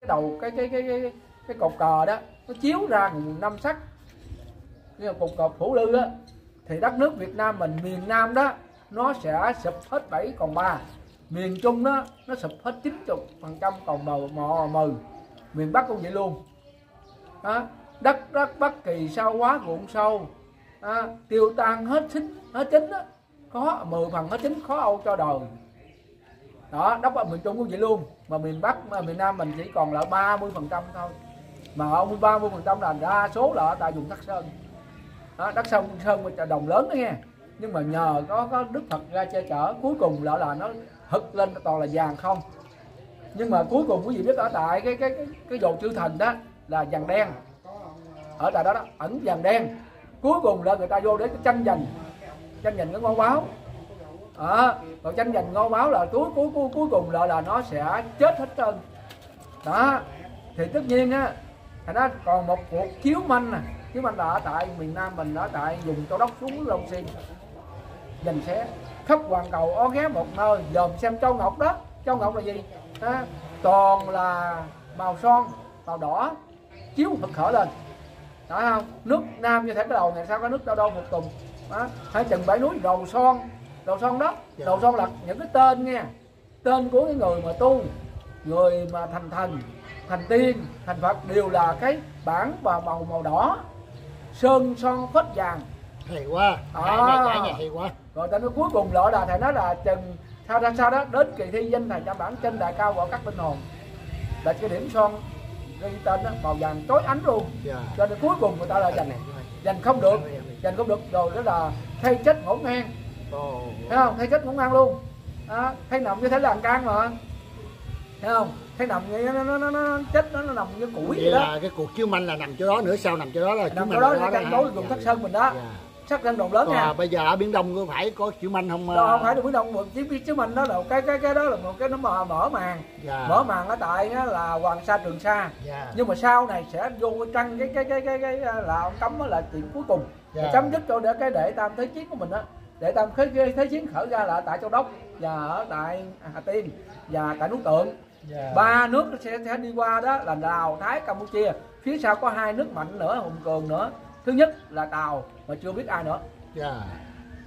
cái đầu cái cái cái cái, cái cột cờ đó nó chiếu ra nguồn năm sắc. Như là cột cờ phủ lư đó thì đất nước Việt Nam mình miền Nam đó nó sẽ sụp hết 7 còn 3 miền Trung đó nó sụp hết 90 phần trăm còn mờ mò mừ miền Bắc cũng vậy luôn. Đó. đất đất Bắc Kỳ sao quá ruộng sâu. Đó. tiêu tan hết chính hết chính đó. Có 10 phần hết chính khó âu cho đời đó đất ở miền Trung cũng vậy luôn. Mà miền Bắc mà miền Nam mình chỉ còn là 30 phần trăm thôi. Mà ông 30 phần trăm là đa số là ở tại vùng đất Sơn đó, đất Sơn Sơn mà đồng lớn đó nghe nhưng mà nhờ có có Đức Phật ra che chở cuối cùng là là nó hực lên toàn là vàng không. Nhưng mà cuối cùng quý vị biết ở tại cái cái cái cái dồn chư thành đó là vàng đen. Ở tại đó đó ẩn vàng đen. Cuối cùng là người ta vô để tranh giành. Tranh giành cái ngôi báo. Ờ, đó còn tranh giành ngô báo là cuối cuối cuối cuối cùng là là nó sẽ chết hết trơn. Đó thì tất nhiên á thành nó còn một cuộc chiếu manh nè. Chiếu manh là ở tại miền nam mình ở tại vùng châu đốc xuống long xuyên. Giành xé khắp hoàn cầu ó ghé một nơi dòm xem châu ngọc đó. Châu ngọc là gì? Đó, toàn là màu son màu đỏ chiếu thực khởi lên. Đó không? Nước nam như thế cái đầu ngày sau có nước đâu đâu một tùng. Đó hãy chừng bảy núi đầu son đầu son đó. Đầu son là những cái tên nghe. Tên của cái người mà tu người mà thành thần thành tiên thành phật đều là cái bản và màu màu đỏ. Sơn son phết vàng. Hay quá. À. cái này này hay quá. Rồi ta nói cuối cùng lọ là thầy nói là chừng sao ra sao đó đến kỳ thi danh thầy cho bản trên đại cao gọi các linh hồn. Là cái điểm son ghi tên đó, màu vàng tối ánh luôn. Dạ. Cho nên cuối cùng người ta là giành giành không được. Giành không được rồi đó là thay chết ngổn ngang. Thấy không? Thay chết ngổn ngang luôn. Đó, thấy nằm như thế là can mà. Thấy không? Thấy nằm như nó nó nó, nó chết nó, nó nằm như củi vậy vậy đó. là cái cuộc chiếu manh là nằm chỗ đó nữa. Sau nằm chỗ đó là chiếu nằm manh chỗ đó là hả? đối vùng thất sơn mình đó. Dạ. sắc sơn đồng lớn Còn, nha. à, bây giờ ở biển đông có phải có chiếu manh không đó à? không phải quý đông một chiếc chiếc mình đó là cái cái cái đó là một cái nó mở mở màn. Dạ. mở màn ở tại á là hoàng sa trường sa. Dạ. nhưng mà sau này sẽ vô trăng cái cái cái cái, cái là ông cấm đó là chuyện cuối cùng. Dạ. Chấm dứt cho để cái đệ tam thế chiến của mình á đệ tam thế, thế, chiến khởi ra là tại châu đốc và ở tại hà tiên và tại núi tượng. Dạ. ba nước sẽ, sẽ đi qua đó là lào thái campuchia. Phía sau có hai nước mạnh nữa hùng cường nữa. Thứ nhất là tàu mà chưa biết ai nữa. Dạ.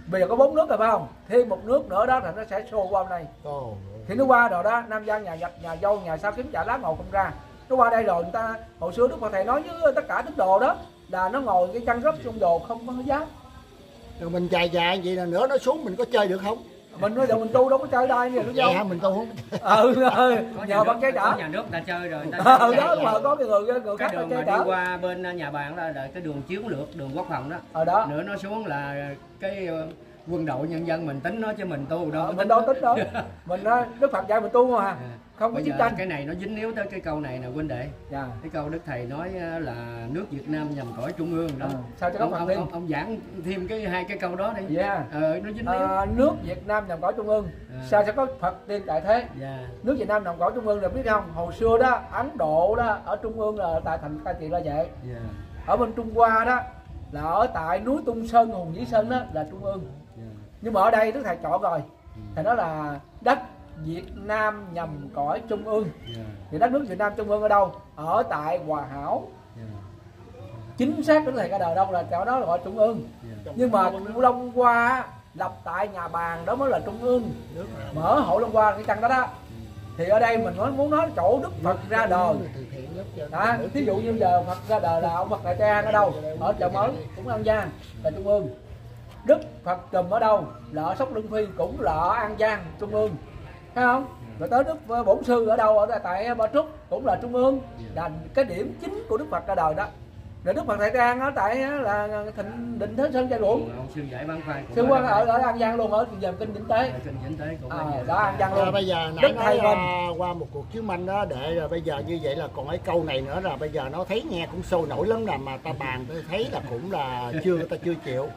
bây giờ có bốn nước rồi phải không? Thêm một nước nữa đó thì nó sẽ xô qua bên đây. Ồ. thì nó qua rồi đó nam giang nhà nhật nhà dâu nhà sao kiếm trả lá ngồi không ra. Nó qua đây rồi người ta hồi xưa đức phật thầy nói với tất cả tín đồ đó là nó ngồi cái chân gấp trong đồ không có dám rồi mình dài dài vậy là nữa nó xuống mình có chơi được không? Mình nói giờ mình tu đâu có chơi đây nè nó vậy hả dâu mình tu không. Ừ, ừ có nhờ bác có chở nhà nước ta chơi rồi ta ờ chơi đó rồi. mà có cái người người cái khác ta đường mà đi qua bên nhà bạn đó là cái đường chiến lược đường quốc phòng đó. Ở đó. Nữa nó xuống là cái ờ, quân đội nhân dân mình tính nó chứ mình tu đâu Ờ, có mình đâu tính đâu. Mình nói đức phật dạy mình tu mà. À. không có Bây chiến giờ tranh cái này nó dính níu tới cái câu này nè huynh đệ. Dạ. Cái câu đức thầy nói là nước Việt Nam nhằm cõi trung ương đó. Ờ, sao cho có ông, ông, thêm? ông, ông giảng thêm cái hai cái câu đó đi. Yeah ờ nó dính níu à, nước việt nam nằm cõi trung ương. À. sao sẽ có phật tiên tại thế? Dạ. Nước Việt Nam nằm cõi trung ương là biết không? Hồi xưa đó Ấn Độ đó ở trung ương là tại thành cai trị là vậy dạ. Ở bên Trung Hoa đó là ở tại núi Tung Sơn Hùng Vĩ Sơn đó là trung ương. dạ nhưng mà ở đây Đức thầy chọn rồi. Thầy nói là đất Việt Nam nhằm cõi trung ương. Thì đất nước Việt Nam trung ương ở đâu? Ở tại Hòa Hảo. Chính xác Đức thầy ra đời đâu là chỗ đó là gọi trung ương. Nhưng mà Long Hoa lập tại nhà bàn đó mới là trung ương. Mở hội Long Hoa cái căn đó đó. Thì ở đây mình nói muốn nói chỗ Đức Phật ra đời. Đó ví dụ như giờ Phật ra đời là ông Phật Đại Trang ở đâu? Ở chợ mới. Cũng An Giang là trung ương Đức Phật trùm ở đâu? Là ở Sóc Lương Phi cũng là ở An Giang trung ương. Thấy không? Rồi tới Đức Bổn Sư ở đâu? Ở tại- Ba Trúc cũng là trung ương. Là cái điểm chính của Đức Phật ra đời đó. Rồi Đức Phật Đại Trang ở tại là Thịnh Định Thế Sơn Trai Ruộng. Sư giải bán khoai cũng sư ở quan ở ở An Giang luôn ở giờ kinh Vĩnh Tế. Ở kinh Vĩnh Tế cũng à, đó An Giang luôn. Bây giờ nãy Đức nói thầy à, mình. qua một cuộc chiếu manh đó để rồi bây giờ như vậy là còn cái câu này nữa là bây giờ nó thấy nghe cũng sôi nổi lắm là mà ta bàn ta thấy là cũng là chưa ta chưa chịu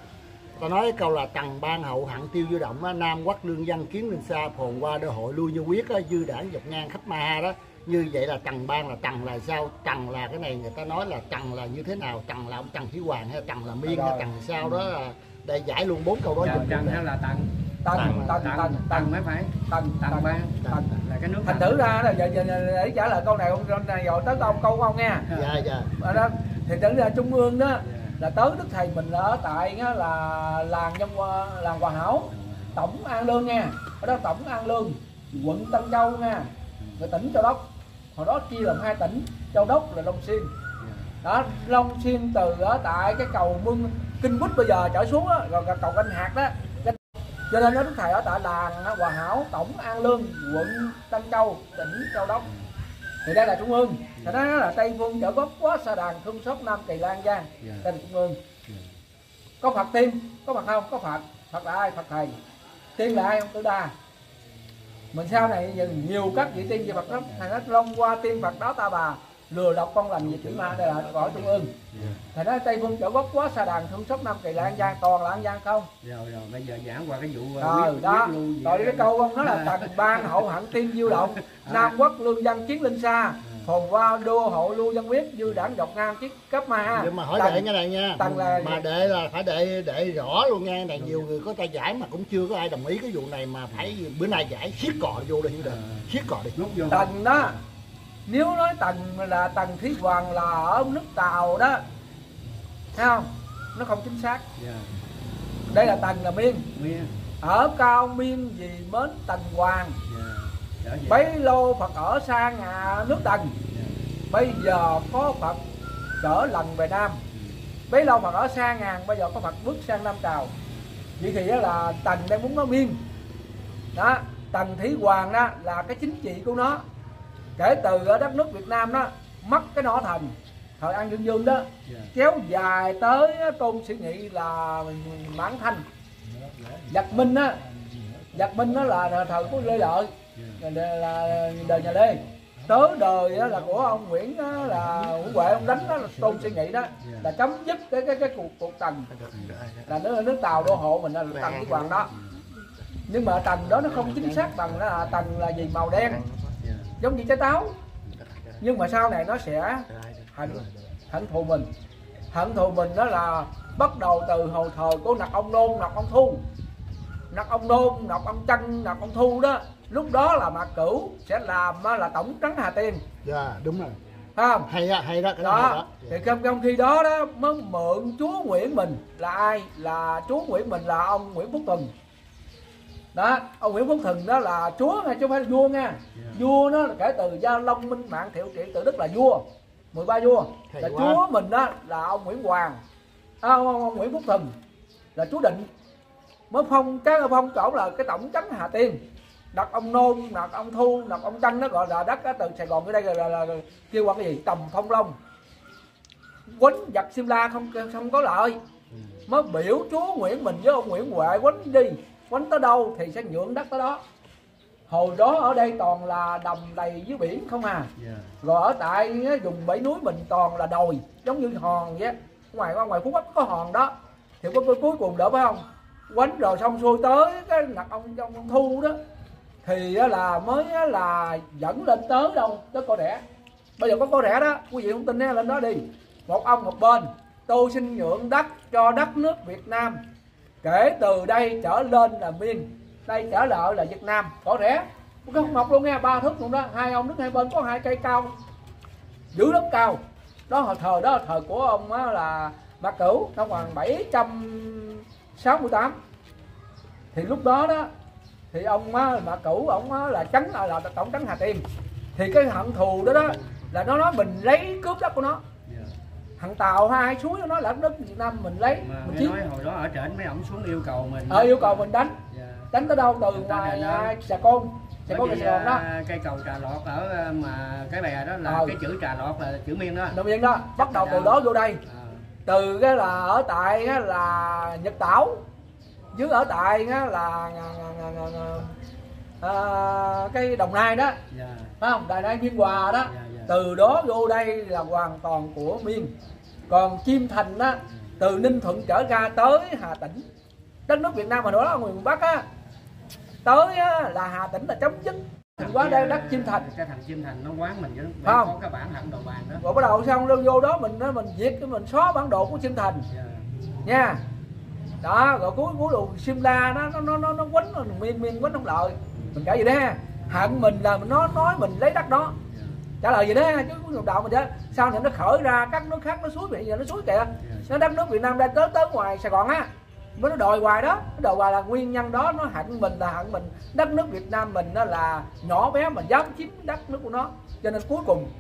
ta nói câu là tầng ban hậu hạng tiêu du động á, nam quắc lương dân kiến linh xa phồn qua đôi hội lui như quyết á, dư đảng dọc ngang khắp ma ha đó. Như vậy là tầng ban là tầng là sao? Tầng là cái này người ta nói là tầng là như thế nào? Tầng là ông tầng thủy hoàng hay là tầng là miên hay tầng sao đó là để giải luôn bốn câu đó Dạ, nè. hay là tặng tần Tần, tần tầng tần tầng mới phải. Tần tầng tần ban. tần là cái nước thành tầng. thử ra là giờ, để trả lời câu này ông này rồi tới câu câu của ông nghe dạ dạ. Đó. Thì thử ra trung ương đó là tới đức thầy mình ở tại á, là làng trong làng hòa hảo tổng an lương nha. Ở đó tổng an lương quận tân châu nha. Người tỉnh châu đốc. Hồi đó chia làm hai tỉnh châu đốc là long xuyên. Đó long xuyên từ ở tại cái cầu mương kinh quýt bây giờ trở xuống đó, rồi cầu canh hạt đó. Cho nên đó đức thầy ở tại làng hòa hảo tổng an lương quận tân châu tỉnh châu đốc thì đây là trung ương. Thì đó là tây phương chợ gốc quá sa đàn thương xót nam kỳ lan giang Dạ. đây là trung ương. Dạ. có phật tiên có phật không có phật. Phật là ai? Phật thầy. Tiên là ai? Không tử đa. Mình sau này nhiều các vị tiên về phật lắm. Thầy nói long qua tiên phật đó ta bà lừa đọc con lành về chữ ma đây là cõi trung ương. Dạ. thầy nói tây phương chợ gốc quá sa đàn thương xót nam kỳ lan giang toàn là an giang không? Rồi rồi bây giờ giảng qua cái vụ uh, rồi quyết- đó. Gì rồi cái câu ông nói là tần ban hậu hận tiên diêu động nam quốc lương dân chiến linh xa phồn hoa đô hộ lưu dân quyết dư đảng dọc ngang chiếc cấp ma. Nhưng mà hỏi Tần- đệ cái này nha. Tần là mà đệ là phải đệ đệ rõ luôn nha. Này nhiều người có ta giải mà cũng chưa có ai đồng ý cái vụ này mà phải bữa nay giải siết cò vô đi được siết cò đi. Tần đó nếu nói tần là tần thí hoàng là ở nước tàu đó thấy không? Nó không chính xác. Dạ. Đây là tần là miên. Miên. Ở cao miên vì mến tần hoàng. Dạ. Trở về bấy lâu phật ở xa ngà nước tần. Dạ. bây giờ có phật trở lần về nam. Bấy lâu phật ở xa ngàn bây giờ có phật bước sang nam trào. Vậy thì á là tần đang muốn nói miên. Đó tần thủy hoàng đó là cái chính trị của nó kể từ ở đất nước việt nam đó mất cái nỏ thần thời an dương dương đó dạ. kéo dài tới tôn sĩ nghị là mãn thanh. Giặc minh á giặc minh đó là thời của lê lợi dạ. là, đời nhà lê. Tới đời là của ông nguyễn á, là nguyễn huệ ông đánh đó là tôn sĩ nghị đó là chấm dứt cái cái cái cuộc cuộc tần. Là nước nước tàu đô hộ mình là tần cái hoàng đó. Nhưng mà tần đó nó không chính xác bằng đó là tần là gì? Màu đen. dạ giống như trái táo. Nhưng mà sau này nó sẽ hận hận thù mình. Hận thù mình đó là bắt đầu từ hồi thời của nặc ông nôn nặc ông thu. Nặc ông nôn nặc ông chân nặc ông thu đó lúc đó là mạc cửu sẽ làm là tổng trấn hà tiên. Dạ đúng rồi. Không? Hay đó hay đó cái đó, hay đó đó. thì trong, trong khi đó đó mới mượn chúa nguyễn mình là ai? Là chúa nguyễn mình là ông nguyễn phúc thuần. Đó ông nguyễn phúc thuần đó là chúa nha chứ không phải là vua nha vua nó là kể từ gia long minh mạng thiệu trị tự đức là vua 13 vua. Hay là quá. chúa mình đó là ông nguyễn hoàng. À, ông, ông, ông nguyễn phúc thuần là chúa định. Mới phong cái phong chỗ là cái tổng trấn hà tiên. Đặt ông nôn đặt ông thu đặt ông trăng nó gọi là đất từ sài gòn tới đây là, là, là kêu qua cái gì? Tầm phong long. Quýnh giặc simla không không có lợi. Mới biểu chúa nguyễn mình với ông nguyễn huệ quýnh đi. Quýnh tới đâu thì sẽ nhượng đất tới đó hồi đó ở đây toàn là đồng đầy dưới biển không à. Dạ. Rồi ở tại vùng bảy núi mình toàn là đồi giống như hòn vậy. Ngoài ngoài phú quốc có hòn đó. Thì có cuối cùng đỡ phải không? Quánh rồi xong xuôi tới cái ngặt ông trong ông thu đó. Thì á là mới là dẫn lên tới đâu? Tới cô rẻ bây giờ có cô rẻ đó. Quý vị không tin lên đó đi. Một ông một bên tôi xin nhượng đất cho đất nước việt nam. Kể từ đây trở lên là miên đây trở lại là việt nam. Có rẻ. Có không mọc luôn nha ba thước luôn đó. Hai ông đứng hai bên có hai cây cao. Dữ lắm cao. Đó hồi thời đó là thời của ông á là mạc cửu năm khoảng 768 thì lúc đó đó thì ông á, mạc cửu ông á, là trấn là, là tổng trấn hà tiên. Thì cái hận thù đó đó là nó nói mình lấy cướp đất của nó. Dạ. Thằng tàu hai suối nó là đất việt nam mình lấy mà mình nghe chiếm. nói hồi đó ở trển mấy ổng xuống yêu cầu mình. Ờ yêu cầu mình đánh đánh tới đâu? Từ ngoài trà côn trà côn sài gòn đó. à, cây cầu trà lọt ở à, mà cái bè đó là Ờ. cái chữ trà lọt là chữ miên đó. Đồng yên đó. Bắt đầu từ đó vô đây. À, từ cái là ở tại là nhật tảo. Dưới ở tại á là à, cái đồng nai đó. Dạ. Phải không? Đài nai biên hòa đó. Dạ dạ. Từ đó vô đây là hoàn toàn của miên. Còn chim thành á từ ninh thuận trở ra tới hà tĩnh. Đất nước việt nam mà đó là người miền bắc á tới á, là hà tĩnh là chấm dứt. Thì qua đây đất chim thành. Cái thằng chim thành nó quán mình chứ không? có cái bản hận đầu bàn đó. Rồi bắt đầu xong đâu vô đó mình nó mình cái mình xóa bản đồ của chim thành. Dạ. Nha. Đó rồi cuối cuối cùng Simla nó nó nó nó, nó quánh nó miên miên quánh không lợi. Mình kể gì đó ha. Hận mình là nó nói mình lấy đất đó. Trả lời gì đó ha chứ cũng đạo mình chứ sau này nó khởi ra các nước khác nó suối bây giờ nó suối kìa. Nó đất nước Việt Nam đang tới tới ngoài Sài Gòn á mới nó đòi hoài đó. Nó đòi hoài là nguyên nhân đó, nó hận mình là hận mình. Đất nước Việt Nam mình nó là nhỏ bé mà dám chiếm đất nước của nó. Cho nên cuối cùng,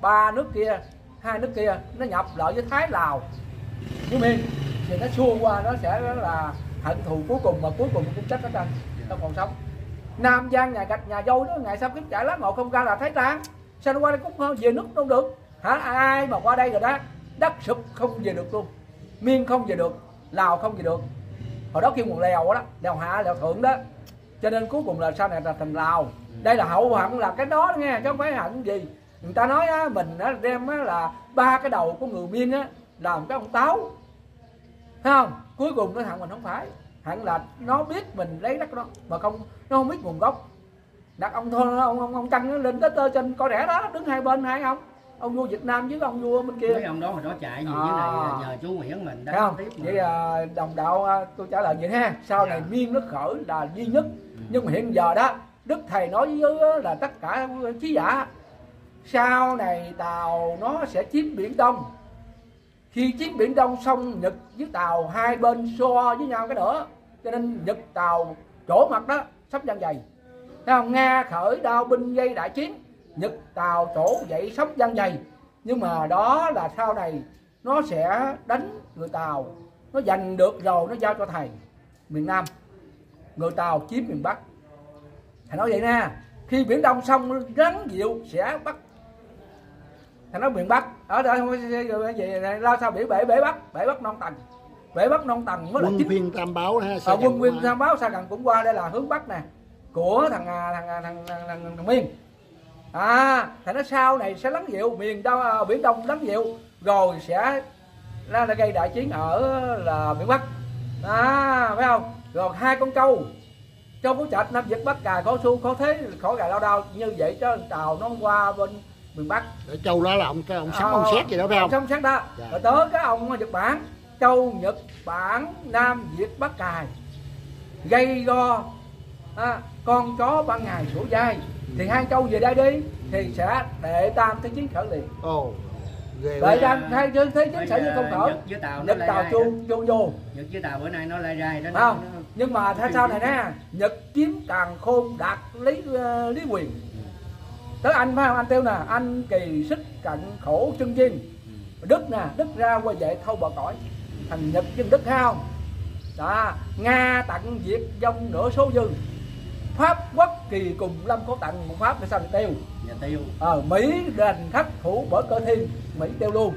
ba nước kia, hai nước kia nó nhập lại với Thái Lào. Với Miên thì nó xua qua nó sẽ là hận thù cuối cùng mà cuối cùng cũng chết hết đang nó còn sống. Nam Giang, nhà gạch, nhà dâu đó, ngày sau kiếm trải lá ngộ không ra là Thái Lan. Sao nó qua đây cũng không về nước đâu được. Hả? Ai mà qua đây rồi đó? Đất sụp không về được luôn. Miên không về được. Lào không gì được. Hồi đó kêu một lèo đó lèo hạ lèo thượng đó. Cho nên cuối cùng là sau này là thành lào. Đây là hậu hận là cái đó nghe chứ không phải hẳn gì. Người ta nói á, mình á, đem á, là ba cái đầu của người miên á làm cái ông táo. Thấy không? Cuối cùng nó thằng mình không phải. Hẳn là nó biết mình lấy đất đó mà không nó không biết nguồn gốc. Đặt ông thôi ông ông ông căng lên tới tơ trên coi rẻ đó đứng hai bên hai ông ông vua Việt Nam với ông vua bên kia mấy ông đó hồi đó chạy gì À. này nhờ chú Nguyễn mình Thấy không? tiếp. Vậy à, đồng đạo à, tôi trả lời vậy ha. Sau này Dạ. miên nước khởi là duy nhất. Nhưng mà hiện giờ đó Đức thầy nói với là tất cả trí giả sau này Tàu nó sẽ chiếm biển Đông. Khi chiếm biển Đông xong Nhật với Tàu hai bên so với nhau cái nữa. Cho nên Nhật Tàu chỗ mặt đó sắp giăng dày. Thấy không? Nga khởi đao binh gây đại chiến Nhật Tàu chỗ dậy sắp giăng dày. Nhưng mà đó là sau này nó sẽ đánh người Tàu. Nó giành được rồi nó giao cho thầy miền Nam. Người Tàu chiếm miền Bắc. Thầy nói vậy nè khi biển Đông xong rắn diệu sẽ bắt. Thầy nói miền Bắc ở đây không gì lao sao biển bể bể Bắc bể Bắc non tầng bể Bắc non tầng mới là quân chính. phiên tam báo ha ở quân nguyên tham báo sa gần cũng qua đây là hướng bắc nè. Của thằng à, thằng à, thằng thằng, thằng, thằng, thằng miên à thằng nó sau này sẽ lắng dịu miền đông à, biển đông lắng dịu rồi sẽ ra là gây đại chiến ở là miền bắc à phải không rồi hai con trâu trâu của trạch nam việt bắc cài có su có thế khỏi gà lao đao như vậy cho tàu nó qua bên miền bắc Ở châu đó là ông cái ông sắm ông Ờ, xét gì đó phải không Xong xét đó. Dạ. Rồi tới cái ông Nhật Bản, Châu Nhật Bản, Nam Việt Bắc Cài. Gây go à, con chó ban ngày sủa dai. Thì hai châu về đây đi thì sẽ đệ tam thế chiến khởi liền. ồ Đệ tam thế thế thế chiến khởi như không khởi. Nhật Tàu rai chu vô. Nhật với Tàu bữa nay nó lai rai đó không? nó- Nhưng mà theo sau này nè, Nhật chiếm càng khôn đạt lý ờ, lý quyền. Tới anh phải không? Anh tiêu nè, anh kỳ sức cận khổ chân duyên. Đức nè, Đức ra quay về thâu bờ cõi Thằng Nhật với Đức không Đó, Nga tặng Việt dông nửa số dư Pháp quốc kỳ cùng lâm có tặng một Pháp để sao để tiêu? Nhà tiêu. Ờ, Mỹ đền khắc thủ bởi cơ thiên Mỹ tiêu luôn.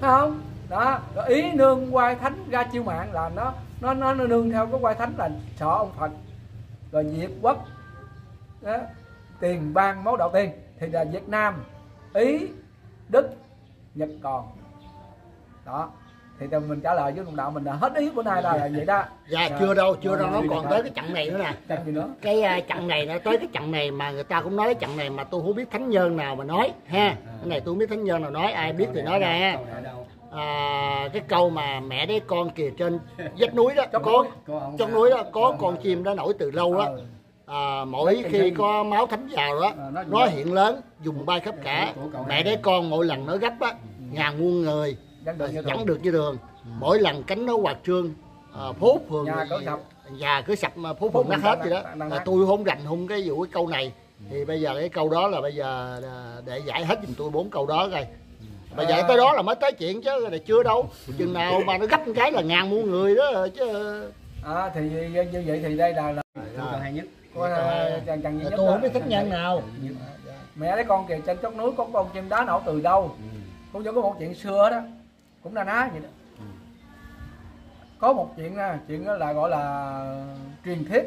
Thấy không? Đó rồi ý nương quay thánh ra chiêu mạng là nó nó nó, nó nương theo cái quay thánh là sợ ông Phật rồi Việt quốc đó, tiền ban máu đầu tiên. Thì là Việt Nam Ý Đức Nhật còn. Đó thì tụi mình trả lời với đồng đạo mình là hết ý bữa nay là, là vậy đó. Dạ Dạ. chưa đâu chưa đâu nó còn tới cái trận này nữa nè. Chăng gì nữa? Cái à, trận này nó tới cái trận này mà người ta cũng nói cái trận này mà tôi không biết thánh nhân nào mà nói ha. Cái này tôi không biết thánh nhân nào nói ai biết thì nói ra. à, cái câu mà mẹ đứa con kìa trên vách núi đó có trong núi đó có con chim đó nổi từ lâu đó Ờ. à, mỗi Đấy, khi có máu thánh vào đó Ờ, nó hiện lớn dùng bay khắp cả. mẹ đứa con mỗi lần nó gấp á ngàn muôn người Dẫn được như dẫn thường. được như đường mỗi lần cánh nó hoạt trương à, phố phường Nhà cửa sập. nhà cửa sập mà phố phường nát hết gì đó. là tôi không rành không cái vụ cái câu này. Thì bây giờ cái câu đó là bây giờ à, để giải hết giùm tôi bốn câu đó coi. Bây giờ À. tới đó là mới tới chuyện chứ là chưa đâu. Chừng nào mà nó gấp cái là ngàn muôn người đó chứ. À, thì như như vậy thì đây là, là còn hay nhất. Có chàng chàng nhất tôi không biết thánh nhân nào. mẹ lấy con kìa trên chót núi có con chim đá nổ từ đâu? Cũng giống có một chuyện xưa đó cũng na ná vậy đó. Có một chuyện nè chuyện đó là gọi là truyền thuyết.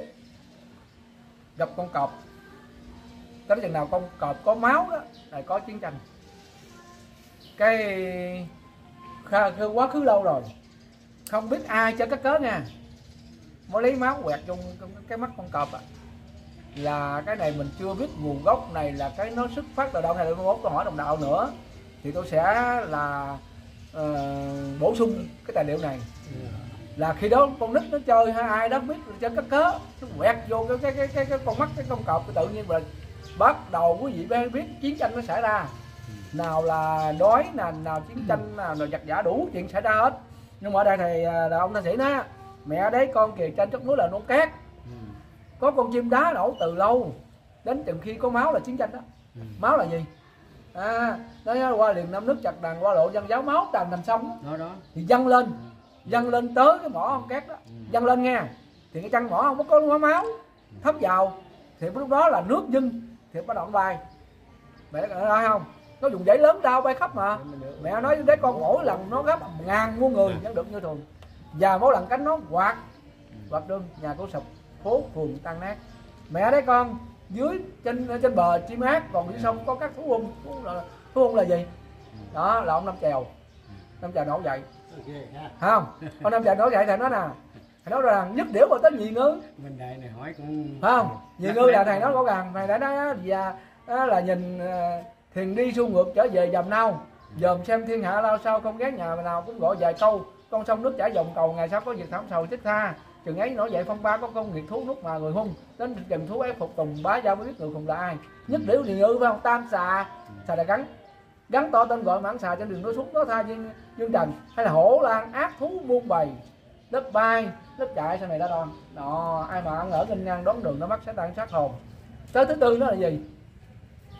Gặp con cọp. Tới chừng nào con cọp có máu đó là có chiến tranh. Cái kha- quá khứ lâu rồi, không biết ai cho cái cớ nha. Mới lấy máu quẹt trong cái mắt con cọp à là cái này mình chưa biết nguồn gốc này là cái nó xuất phát từ đâu này mai mốt tôi hỏi đồng đạo nữa. Thì tôi sẽ là ờ, bổ sung cái tài liệu này. Là khi đó con nít nó chơi hay ai đó biết chơi cất cớ nó quẹt vô cái cái cái cái, cái con mắt cái con cọp cái tự nhiên là bắt đầu quý vị biết, biết chiến tranh nó xảy ra. Nào là đói nào nào chiến tranh nào là giặc giả đủ chuyện xảy ra hết. Nhưng mà ở đây thì à, là ông thanh sĩ nói mẹ đấy con kìa trên đất núi là nôn cát có con chim đá nổ từ lâu đến từng khi có máu là chiến tranh đó. Ừ. máu là gì à nó qua liền năm nước chặt đàn qua lộ dân giáo máu tràn thành sông. Đó. đó. Thì dâng lên dâng lên tới cái mỏ ông cát đó. Dâng lên nghe. Thì cái chân mỏ không có có máu thấm vào. Thì lúc đó là nước dưng thì bắt đầu bay. Mẹ nói không nó dùng giấy lớn đau bay khắp mà. Mẹ nói đấy con mỗi lần nó gấp ngàn muôn người vẫn được như thường. Và mỗi lần cánh nó quạt quạt đương nhà của sụp phố phường tan nát. Mẹ đấy con dưới trên trên bờ chim hát còn dưới sông có các thú hung. Thú hung là, thú hung là gì? Đó là ông năm chèo. Năm chèo nổi dậy không? Ông năm chèo nổi dậy thầy nói nè thầy nói rằng nhất điểu mà tới nhị ngư. Bên đây này hỏi cũng không? Nhị ngư là thầy nói rõ ràng thầy đã nói và là nhìn ờ, thuyền đi xu ngược trở về dầm nao dòm xem thiên hạ lao sao không ghét nhà nào cũng gọi vài câu. Con sông nước chảy dòng cầu ngày sau có việc thảm sầu thích tha chừng ấy nổi dậy phong ba có công nghiệt thú nút mà người hung. Đến chừng thú ép phục tùng bá giao mới biết người cùng là ai. Nhất điểu nhị ngư phải không? Tam xà. Xà đã gắn. Gắn to tên gọi mãn xà trên đường đối xuống đó tha dương, dương trần hay là hổ lan ác thú buôn bày. Lớp bay lớp chạy sau này đã đoan đó ai mà ăn ở nghênh ngang đón đường nó mắc sẽ tan sát hồn. Tới thứ tư nó là gì?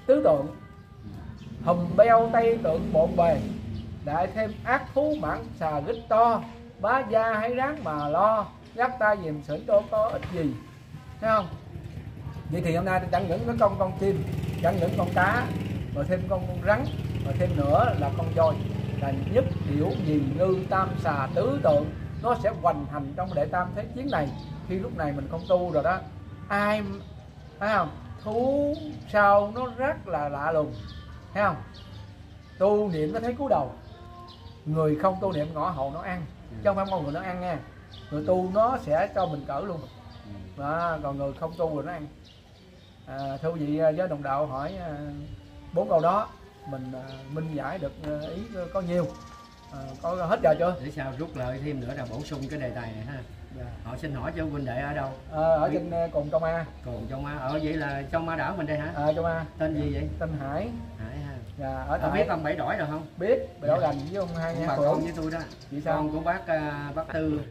Tứ tượng. Hùm beo tây tượng bộn bề. Đại thêm ác thú mãn xà rít to. Bá gia hãy ráng mà lo gác ta dìm sửi đâu có ích gì. Thấy không? Vậy thì hôm nay tôi chẳng những cái con con chim, chẳng những con cá rồi thêm con rắn rồi thêm nữa là con voi. Là nhất điểu nhì ngư tam xà tứ tượng, nó sẽ hoành hành trong đệ tam thế chiến này. Khi lúc này mình không tu rồi đó, ai thấy không? Thú sao nó rất là lạ lùng, thấy không? Tu niệm nó thấy cú đầu. Người không tu niệm ngõ hậu nó ăn, chứ không phải người nó ăn nha người tu nó sẽ cho mình cỡ luôn. Đó, còn người không tu rồi nó ăn. À, thưa quý vị với đồng đạo hỏi à, bốn câu đó mình à, minh giải được à, ý có nhiều. À, có hết giờ chưa? Để sao rút lợi thêm nữa là bổ sung cái đề tài này ha. Dạ. họ xin hỏi cho huynh đệ ở đâu? À, ở trên à, cùng công a. Còn trong ma ở vậy là trong ma đảo mình đây hả? À, công a. Tên gì vậy? Tên hải. Hải ha. Và ở tại biết ông bảy đổi rồi không? Biết bị đổ gành với ông hai nha bà con với tôi đó. Vì sao? con của bác à, bác tư